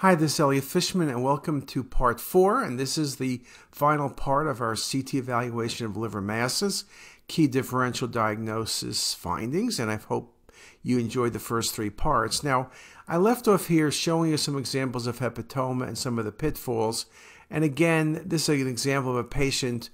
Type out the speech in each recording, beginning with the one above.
Hi, this is Elliot Fishman, and welcome to part four. And this is the final part of our CT evaluation of liver masses, key differential diagnosis findings. And I hope you enjoyed the first three parts. Now, I left off here showing you some examples of hepatoma and some of the pitfalls. And again, this is an example of a patient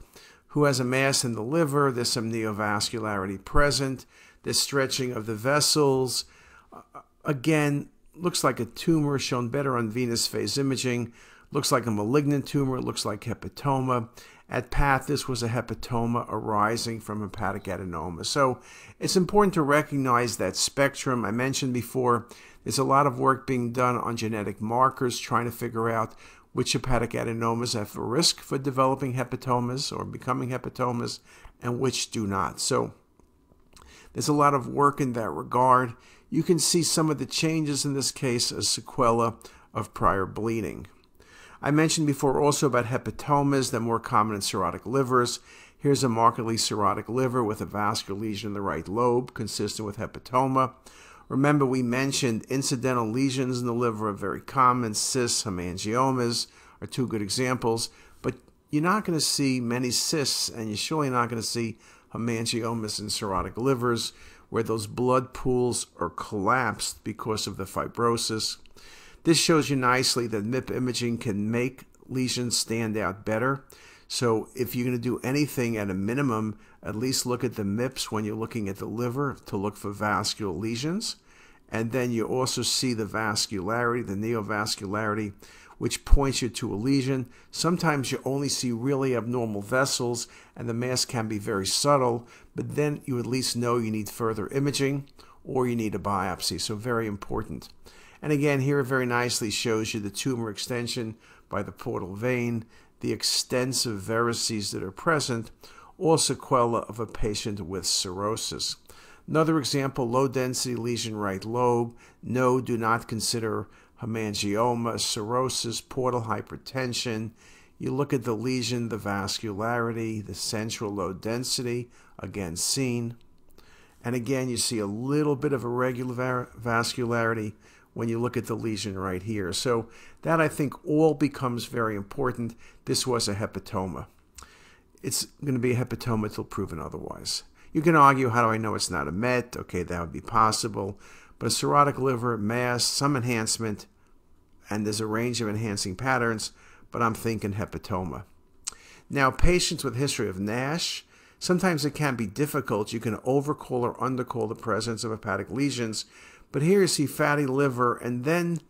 who has a mass in the liver. There's some neovascularity present. There's stretching of the vessels. Uh, again, looks like a tumor shown better on venous phase imaging, looks like a malignant tumor, looks like hepatoma. At PATH, this was a hepatoma arising from hepatic adenoma. So it's important to recognize that spectrum. I mentioned before, there's a lot of work being done on genetic markers trying to figure out which hepatic adenomas have a risk for developing hepatomas or becoming hepatomas and which do not. So there's a lot of work in that regard you can see some of the changes in this case as sequela of prior bleeding. I mentioned before also about hepatomas, that more common in cirrhotic livers. Here's a markedly cirrhotic liver with a vascular lesion in the right lobe, consistent with hepatoma. Remember, we mentioned incidental lesions in the liver are very common. Cysts, hemangiomas are two good examples, but you're not going to see many cysts, and you're surely not going to see hemangiomas in cirrhotic livers where those blood pools are collapsed because of the fibrosis. This shows you nicely that MIP imaging can make lesions stand out better. So if you're going to do anything at a minimum, at least look at the MIPS when you're looking at the liver to look for vascular lesions. And then you also see the vascularity, the neovascularity, which points you to a lesion. Sometimes you only see really abnormal vessels and the mass can be very subtle, but then you at least know you need further imaging or you need a biopsy. So very important. And again, here it very nicely shows you the tumor extension by the portal vein, the extensive varices that are present, or sequela of a patient with cirrhosis. Another example, low density lesion right lobe. No, do not consider hemangioma, cirrhosis, portal hypertension. You look at the lesion, the vascularity, the central low density, again seen. And again, you see a little bit of irregular vascularity when you look at the lesion right here. So that I think all becomes very important. This was a hepatoma. It's going to be a hepatoma until proven otherwise. You can argue, how do I know it's not a MET? Okay, that would be possible but a cirrhotic liver, mass, some enhancement, and there's a range of enhancing patterns, but I'm thinking hepatoma. Now, patients with history of NASH, sometimes it can be difficult. You can overcall or undercall the presence of hepatic lesions, but here you see fatty liver, and then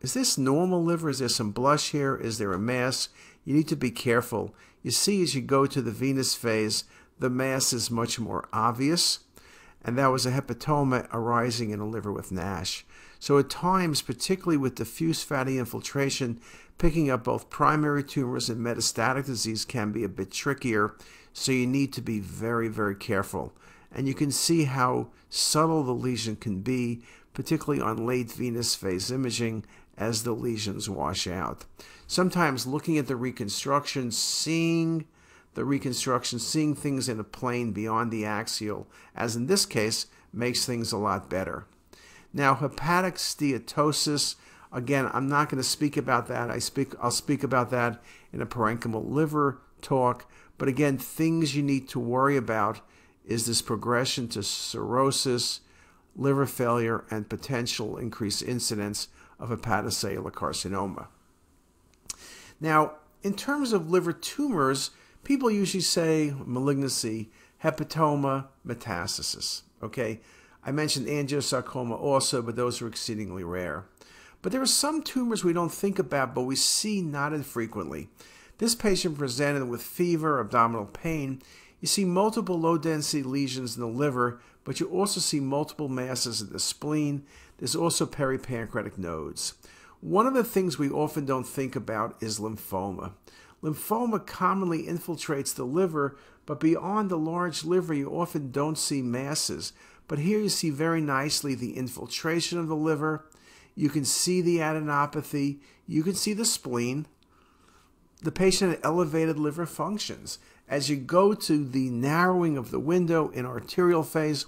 is this normal liver? Is there some blush here? Is there a mass? You need to be careful. You see, as you go to the venous phase, the mass is much more obvious and that was a hepatoma arising in a liver with NASH. So at times, particularly with diffuse fatty infiltration, picking up both primary tumors and metastatic disease can be a bit trickier, so you need to be very, very careful. And you can see how subtle the lesion can be, particularly on late venous phase imaging as the lesions wash out. Sometimes looking at the reconstruction, seeing the reconstruction, seeing things in a plane beyond the axial, as in this case, makes things a lot better. Now, hepatic steatosis, again, I'm not going to speak about that. I speak, I'll speak about that in a parenchymal liver talk. But again, things you need to worry about is this progression to cirrhosis, liver failure, and potential increased incidence of hepatocellular carcinoma. Now, in terms of liver tumors, people usually say malignancy, hepatoma, metastasis. Okay, I mentioned angiosarcoma also, but those are exceedingly rare. But there are some tumors we don't think about, but we see not infrequently. This patient presented with fever, abdominal pain. You see multiple low density lesions in the liver, but you also see multiple masses in the spleen. There's also peripancreatic nodes. One of the things we often don't think about is lymphoma. Lymphoma commonly infiltrates the liver, but beyond the large liver, you often don't see masses. But here you see very nicely the infiltration of the liver. You can see the adenopathy. You can see the spleen. The patient had elevated liver functions. As you go to the narrowing of the window in arterial phase,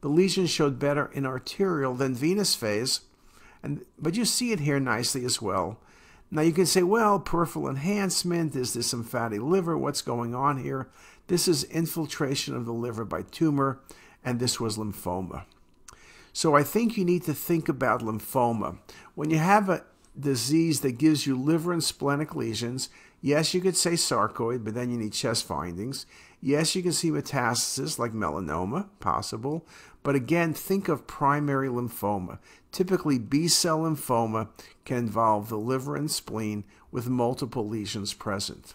the lesion showed better in arterial than venous phase. And, but you see it here nicely as well. Now you can say, well, peripheral enhancement, is this some fatty liver? What's going on here? This is infiltration of the liver by tumor, and this was lymphoma. So I think you need to think about lymphoma. When you have a disease that gives you liver and splenic lesions, yes, you could say sarcoid, but then you need chest findings. Yes, you can see metastasis like melanoma, possible. But again, think of primary lymphoma. Typically, B cell lymphoma can involve the liver and spleen with multiple lesions present.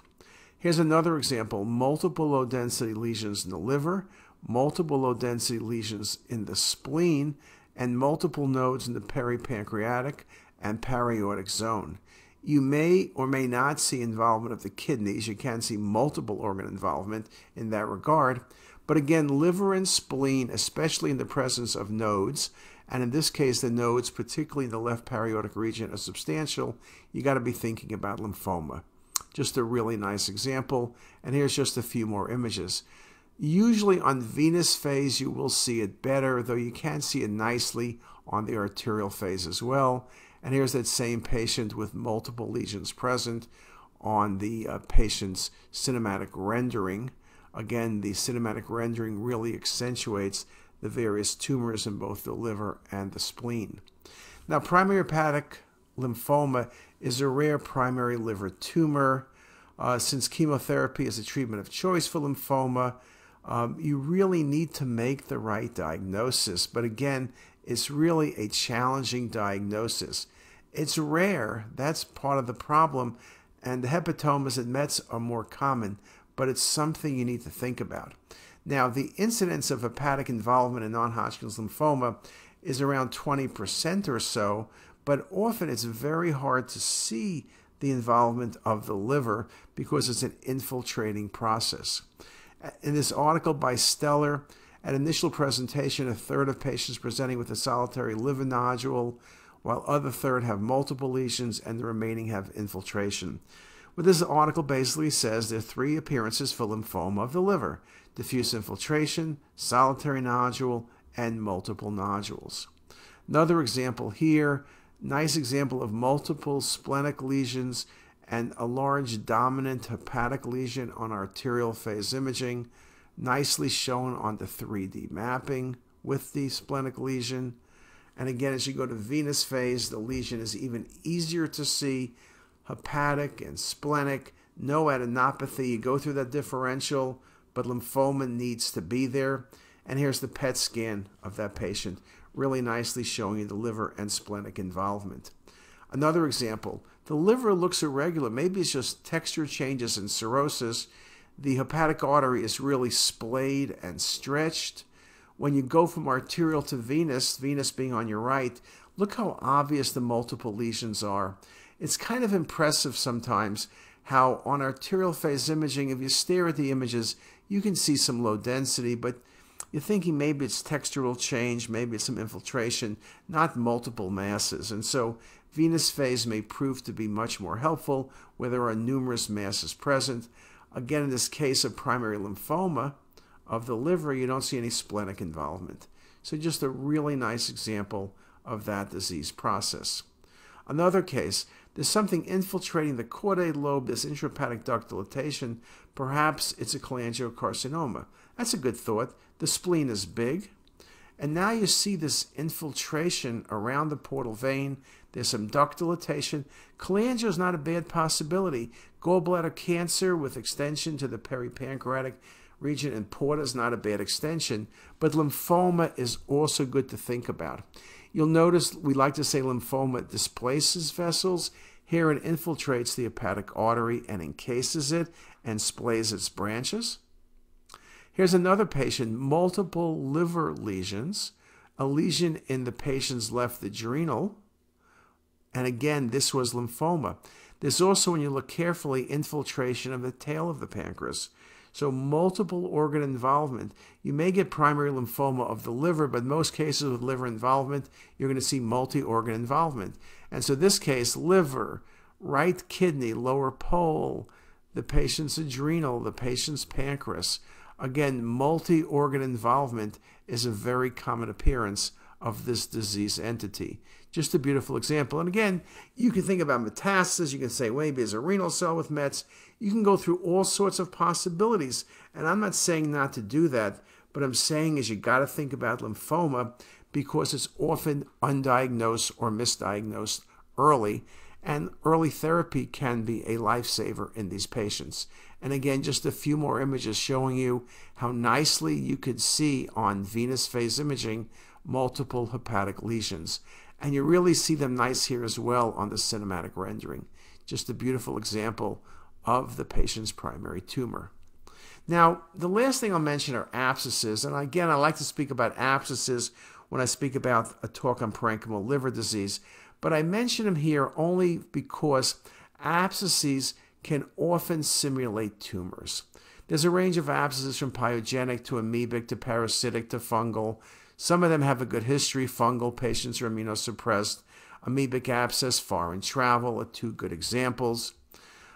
Here's another example multiple low density lesions in the liver, multiple low density lesions in the spleen, and multiple nodes in the peripancreatic and paraortic zone. You may or may not see involvement of the kidneys. You can see multiple organ involvement in that regard. But again, liver and spleen, especially in the presence of nodes, and in this case, the nodes, particularly in the left paraortic region, are substantial, you got to be thinking about lymphoma. Just a really nice example. And here's just a few more images. Usually on venous phase, you will see it better, though you can see it nicely on the arterial phase as well. And here's that same patient with multiple lesions present on the uh, patient's cinematic rendering. Again, the cinematic rendering really accentuates the various tumors in both the liver and the spleen. Now, primary hepatic lymphoma is a rare primary liver tumor. Uh, since chemotherapy is a treatment of choice for lymphoma, um, you really need to make the right diagnosis. But again, it's really a challenging diagnosis. It's rare, that's part of the problem, and the hepatomas and METs are more common, but it's something you need to think about. Now, the incidence of hepatic involvement in non Hodgkin's lymphoma is around 20% or so, but often it's very hard to see the involvement of the liver because it's an infiltrating process. In this article by Steller, at initial presentation, a third of patients presenting with a solitary liver nodule while other third have multiple lesions and the remaining have infiltration. What this article basically says there are three appearances for lymphoma of the liver diffuse infiltration, solitary nodule, and multiple nodules. Another example here, nice example of multiple splenic lesions and a large dominant hepatic lesion on arterial phase imaging, nicely shown on the 3D mapping with the splenic lesion. And again, as you go to venous phase, the lesion is even easier to see. Hepatic and splenic, no adenopathy. You go through that differential, but lymphoma needs to be there. And here's the PET scan of that patient, really nicely showing you the liver and splenic involvement. Another example, the liver looks irregular. Maybe it's just texture changes in cirrhosis. The hepatic artery is really splayed and stretched. When you go from arterial to venous, venous being on your right, look how obvious the multiple lesions are. It's kind of impressive sometimes how on arterial phase imaging, if you stare at the images, you can see some low density, but you're thinking maybe it's textural change, maybe it's some infiltration, not multiple masses. And so venous phase may prove to be much more helpful where there are numerous masses present. Again, in this case of primary lymphoma, of the liver, you don't see any splenic involvement. So just a really nice example of that disease process. Another case, there's something infiltrating the caudate lobe, this intrahepatic duct dilatation. Perhaps it's a cholangiocarcinoma. That's a good thought. The spleen is big. And now you see this infiltration around the portal vein. There's some duct dilatation. Cholangio is not a bad possibility. Gallbladder cancer with extension to the peripancreatic region and porta is not a bad extension, but lymphoma is also good to think about. You'll notice we like to say lymphoma displaces vessels. Here it infiltrates the hepatic artery and encases it and splays its branches. Here's another patient, multiple liver lesions, a lesion in the patient's left adrenal. And again, this was lymphoma. There's also, when you look carefully, infiltration of the tail of the pancreas. So, multiple organ involvement. You may get primary lymphoma of the liver, but most cases with liver involvement, you're going to see multi organ involvement. And so, this case, liver, right kidney, lower pole, the patient's adrenal, the patient's pancreas. Again, multi organ involvement is a very common appearance of this disease entity. Just a beautiful example. And again, you can think about metastasis. You can say, well, maybe it's a renal cell with Mets. You can go through all sorts of possibilities. And I'm not saying not to do that, but I'm saying is you got to think about lymphoma because it's often undiagnosed or misdiagnosed early. And early therapy can be a lifesaver in these patients. And again, just a few more images showing you how nicely you could see on venous phase imaging multiple hepatic lesions. And you really see them nice here as well on the cinematic rendering. Just a beautiful example of the patient's primary tumor. Now, the last thing I'll mention are abscesses. And again, I like to speak about abscesses when I speak about a talk on parenchymal liver disease. But I mention them here only because abscesses can often simulate tumors. There's a range of abscesses from pyogenic to amoebic to parasitic to fungal. Some of them have a good history. Fungal patients are immunosuppressed. Amoebic abscess, foreign travel are two good examples.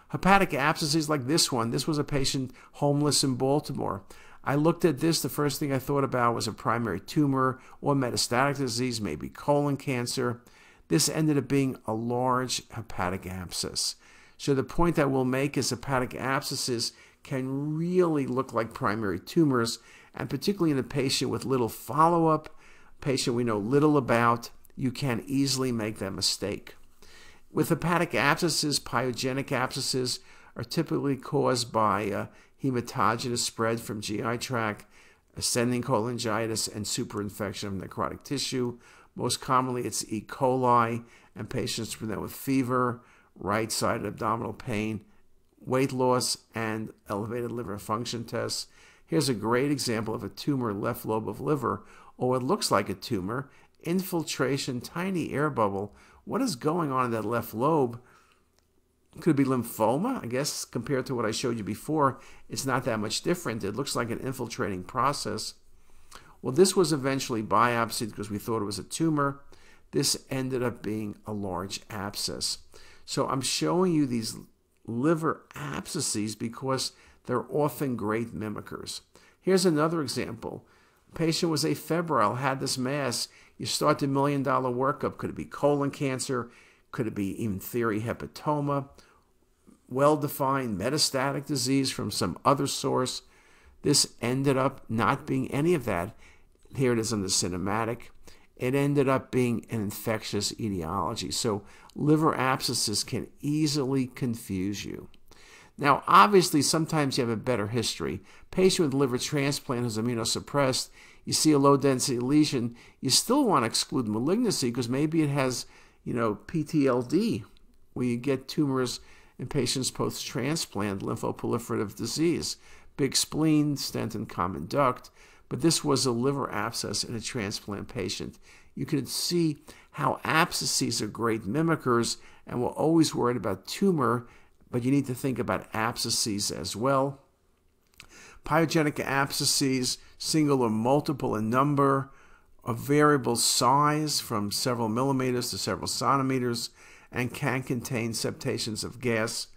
Hepatic abscesses like this one. This was a patient homeless in Baltimore. I looked at this. The first thing I thought about was a primary tumor or metastatic disease, maybe colon cancer. This ended up being a large hepatic abscess. So the point that we'll make is hepatic abscesses can really look like primary tumors, and particularly in a patient with little follow-up, patient we know little about, you can easily make that mistake. With hepatic abscesses, pyogenic abscesses are typically caused by uh, hematogenous spread from GI tract, ascending cholangitis, and superinfection of necrotic tissue. Most commonly, it's E. coli, and patients present with fever, right sided abdominal pain, weight loss, and elevated liver function tests. Here's a great example of a tumor left lobe of liver, or what looks like a tumor, infiltration, tiny air bubble. What is going on in that left lobe? Could be lymphoma? I guess compared to what I showed you before, it's not that much different. It looks like an infiltrating process. Well, this was eventually biopsied because we thought it was a tumor. This ended up being a large abscess. So I'm showing you these liver abscesses because they're often great mimickers. Here's another example. Patient was afebrile, had this mass. You start the million dollar workup. Could it be colon cancer? Could it be, in theory, hepatoma? Well defined metastatic disease from some other source. This ended up not being any of that. Here it is on the cinematic it ended up being an infectious etiology. So liver abscesses can easily confuse you. Now, obviously, sometimes you have a better history. Patient with liver transplant who's immunosuppressed, you see a low density lesion, you still want to exclude malignancy because maybe it has, you know, PTLD, where you get tumors in patients post transplant, lymphoproliferative disease, big spleen, stent, and common duct but this was a liver abscess in a transplant patient. You can see how abscesses are great mimickers, and we're always worried about tumor, but you need to think about abscesses as well. Pyogenic abscesses, single or multiple in number, of variable size from several millimeters to several centimeters, and can contain septations of gas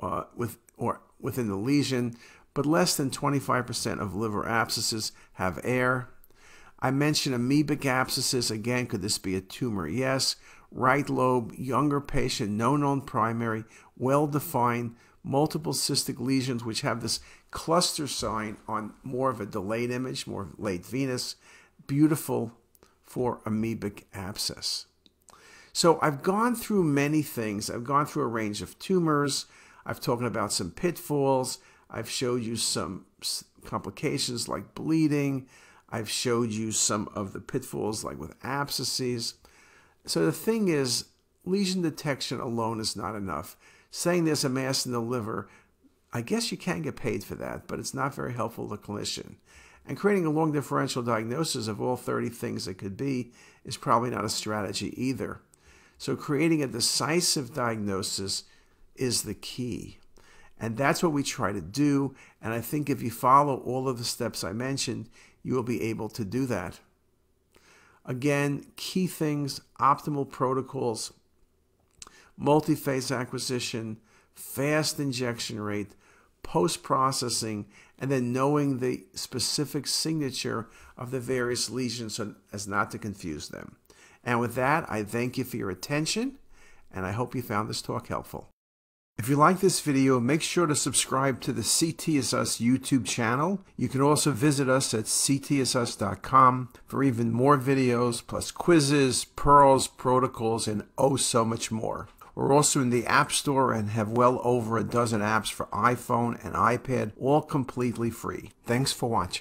uh, with, or within the lesion, but less than 25% of liver abscesses have air. I mentioned amoebic abscesses. Again, could this be a tumor? Yes. Right lobe, younger patient, no known primary, well defined, multiple cystic lesions, which have this cluster sign on more of a delayed image, more late venous. Beautiful for amoebic abscess. So I've gone through many things. I've gone through a range of tumors. I've talked about some pitfalls. I've showed you some complications like bleeding. I've showed you some of the pitfalls like with abscesses. So the thing is, lesion detection alone is not enough. Saying there's a mass in the liver, I guess you can get paid for that, but it's not very helpful to the clinician. And creating a long differential diagnosis of all 30 things it could be is probably not a strategy either. So creating a decisive diagnosis is the key. And that's what we try to do. And I think if you follow all of the steps I mentioned, you will be able to do that. Again, key things optimal protocols, multi phase acquisition, fast injection rate, post processing, and then knowing the specific signature of the various lesions so as not to confuse them. And with that, I thank you for your attention, and I hope you found this talk helpful. If you like this video, make sure to subscribe to the CTisus YouTube channel. You can also visit us at ctisus.com for even more videos, plus quizzes, pearls, protocols, and oh so much more. We're also in the App Store and have well over a dozen apps for iPhone and iPad, all completely free. Thanks for watching.